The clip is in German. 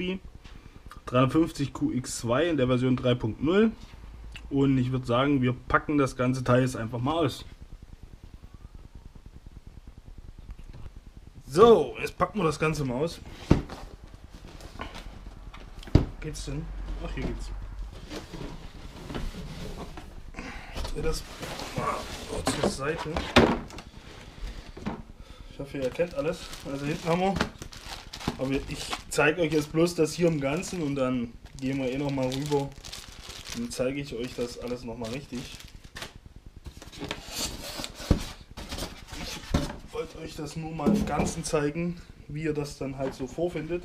Hobby 350 QX2 in der Version 3.0 und ich würde sagen, wir packen das ganze Teil jetzt einfach mal aus. So, jetzt packen wir das Ganze mal aus. Geht's denn? Ach, hier geht's. Ich drehe das mal zur Seite. Ich hoffe, ihr erkennt alles. Also hinten haben wir. Aber ich zeige euch jetzt bloß das hier im Ganzen und dann gehen wir eh noch mal rüber dann zeige ich euch das alles noch mal richtig. Ich wollte euch das nur mal im Ganzen zeigen, wie ihr das dann halt so vorfindet.